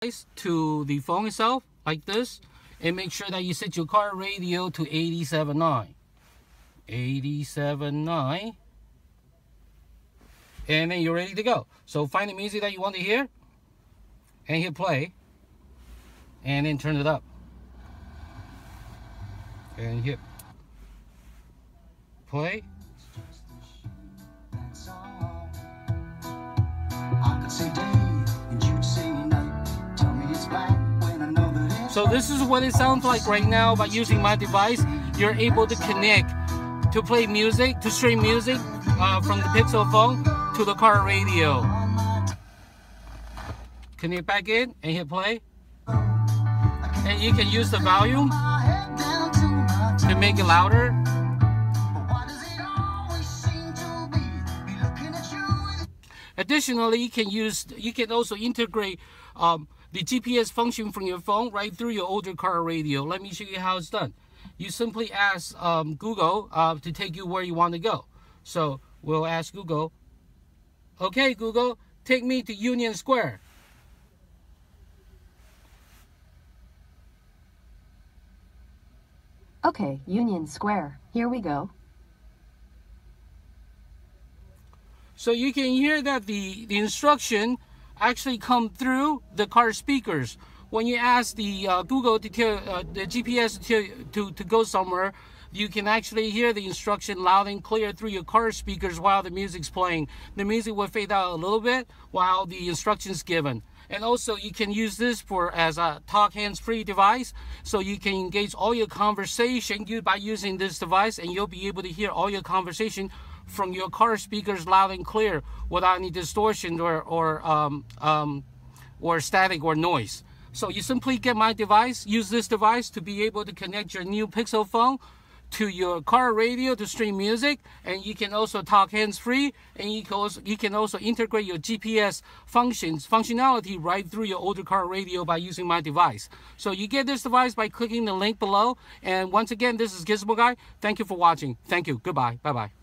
to the phone itself like this and make sure that you set your car radio to 87.9 87.9 and then you're ready to go. So find the music that you want to hear and hit play and then turn it up. And hit play So this is what it sounds like right now by using my device. You're able to connect to play music, to stream music uh, from the Pixel phone to the car radio. Connect back in and hit play. And you can use the volume to make it louder. Additionally, you can use you can also integrate um, the GPS function from your phone right through your older car radio. Let me show you how it's done. You simply ask um, Google uh, to take you where you want to go. So we'll ask Google, okay, Google, take me to Union Square. Okay, Union Square. Here we go. So you can hear that the, the instruction actually come through the car speakers. When you ask the uh, Google to tell uh, the GPS to, to, to go somewhere, you can actually hear the instruction loud and clear through your car speakers while the music's playing. The music will fade out a little bit while the instructions given. And also you can use this for as a talk hands-free device. So you can engage all your conversation you by using this device and you'll be able to hear all your conversation from your car speakers loud and clear without any distortion or, or, um, um, or static or noise. So you simply get my device, use this device to be able to connect your new Pixel phone to your car radio to stream music and you can also talk hands-free and you can, also, you can also integrate your GPS functions functionality right through your older car radio by using my device. So you get this device by clicking the link below and once again this is Gizmo Guy. Thank you for watching. Thank you. Goodbye. Bye bye